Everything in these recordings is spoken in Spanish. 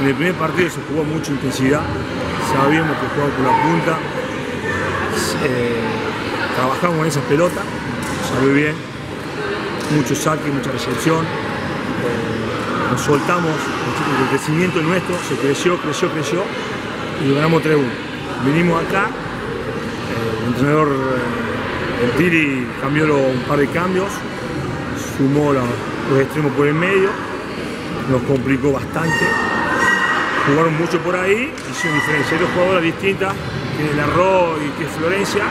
En el primer partido se jugó mucha intensidad, sabíamos que jugábamos por la punta, eh, trabajamos en esas pelotas, salió bien, mucho saque, mucha recepción, eh, nos soltamos, el crecimiento nuestro se creció, creció, creció y ganamos 3-1. Vinimos acá, eh, el entrenador, el Tiri cambió un par de cambios, sumó los extremos por el medio, nos complicó bastante. Jugaron mucho por ahí, hicieron diferencia. Hay dos jugadoras distintas, que es el Arroz y que es Florencia,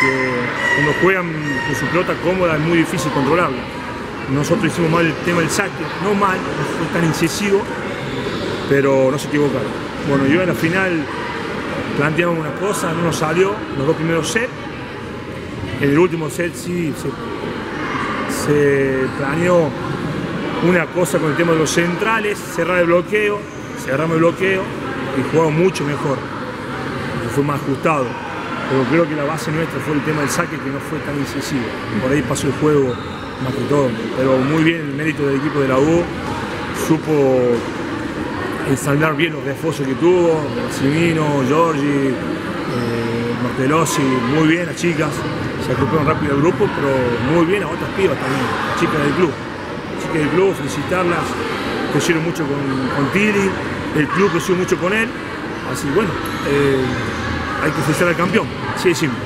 que cuando juegan con su pelota cómoda es muy difícil controlarla. Nosotros hicimos mal el tema del saque, no mal, no fue tan incisivo, pero no se equivocaron. Bueno, yo en la final planteamos una cosa, no nos salió los dos primeros sets. En el último set sí se planeó una cosa con el tema de los centrales, cerrar el bloqueo, cerramos el bloqueo y jugamos mucho mejor, fue más ajustado. Pero creo que la base nuestra fue el tema del saque que no fue tan incisivo. Por ahí pasó el juego más que todo. Pero muy bien el mérito del equipo de la U, supo ensamblar bien los refuerzos que tuvo, Simino, Giorgi, eh, muy bien las chicas, se agruparon rápido el grupo, pero muy bien a otras pibas también, chicas del club. Del club, felicitarlas, crecieron mucho con, con Tiri, el club creció mucho con él, así bueno, eh, hay que felicitar al campeón, así de simple.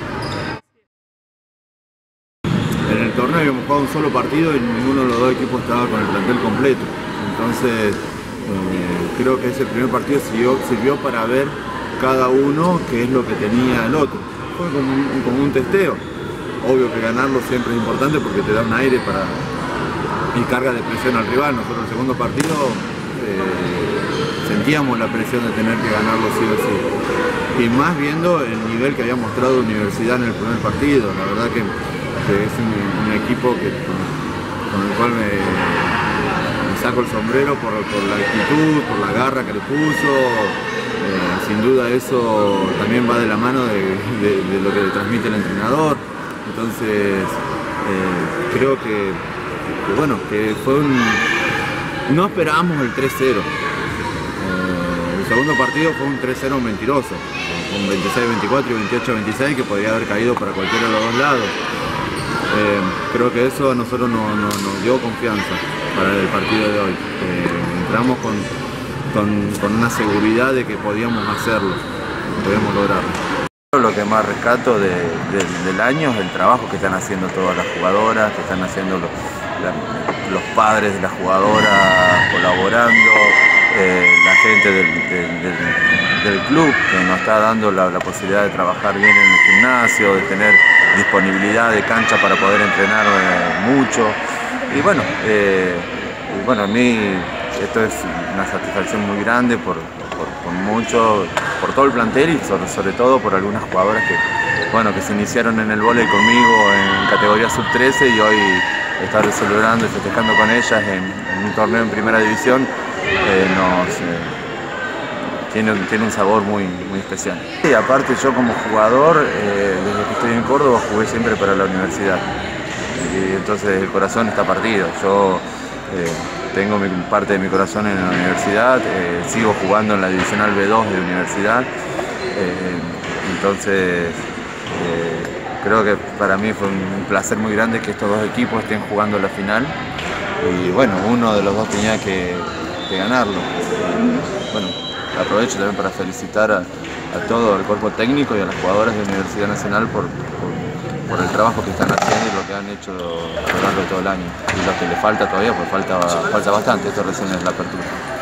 En el torneo habíamos jugado un solo partido y ninguno de los dos equipos estaba con el plantel completo, entonces eh, creo que ese primer partido sirvió, para ver cada uno qué es lo que tenía el otro, fue como un testeo. Obvio que ganarlo siempre es importante porque te da un aire para, y carga de presión al rival. Nosotros en el segundo partido eh, sentíamos la presión de tener que ganarlo sí o sí. Y más viendo el nivel que había mostrado Universidad en el primer partido. La verdad que, es un, equipo que, con, el cual me, saco el sombrero por, la actitud, por la garra que le puso. Eh, sin duda eso también va de la mano de, lo que le transmite el entrenador. Entonces eh, creo que bueno, que fue un... No esperábamos el 3-0. Eh, el segundo partido fue un 3-0 mentiroso, con 26-24 y 28-26 que podría haber caído para cualquiera de los dos lados. Eh, creo que eso a nosotros nos, dio confianza para el partido de hoy. Eh, entramos con, una seguridad de que podíamos hacerlo, podíamos lograrlo. Lo que más rescato del año es el trabajo que están haciendo todas las jugadoras, que están haciendo los, los padres de las jugadoras colaborando, eh, la gente del, club que nos está dando la, posibilidad de trabajar bien en el gimnasio, de tener disponibilidad de cancha para poder entrenar eh, mucho. Y bueno, eh, bueno, a mí esto es una satisfacción muy grande por, mucho, por todo el plantel y sobre, todo por algunas jugadoras que, bueno, que se iniciaron en el vóley conmigo en categoría sub-13 y hoy estar celebrando y festejando con ellas en, un torneo en primera división eh, eh, tiene, tiene, un sabor muy, muy especial. Y aparte yo como jugador, eh, desde que estoy en Córdoba, jugué siempre para la universidad. Y entonces el corazón está partido. Yo tengo parte de mi corazón en la universidad, sigo jugando en la divisional B2 de universidad. entonces creo que para mí fue un placer muy grande que estos dos equipos estén jugando la final y bueno, uno de los dos tenía que, ganarlo. bueno, aprovecho también para felicitar a, todo el cuerpo técnico y a las jugadoras de Universidad Nacional por, el trabajo que están haciendo y lo que han hecho a todo el año. Y lo que le falta todavía, pues falta, falta bastante, esto recién es la apertura.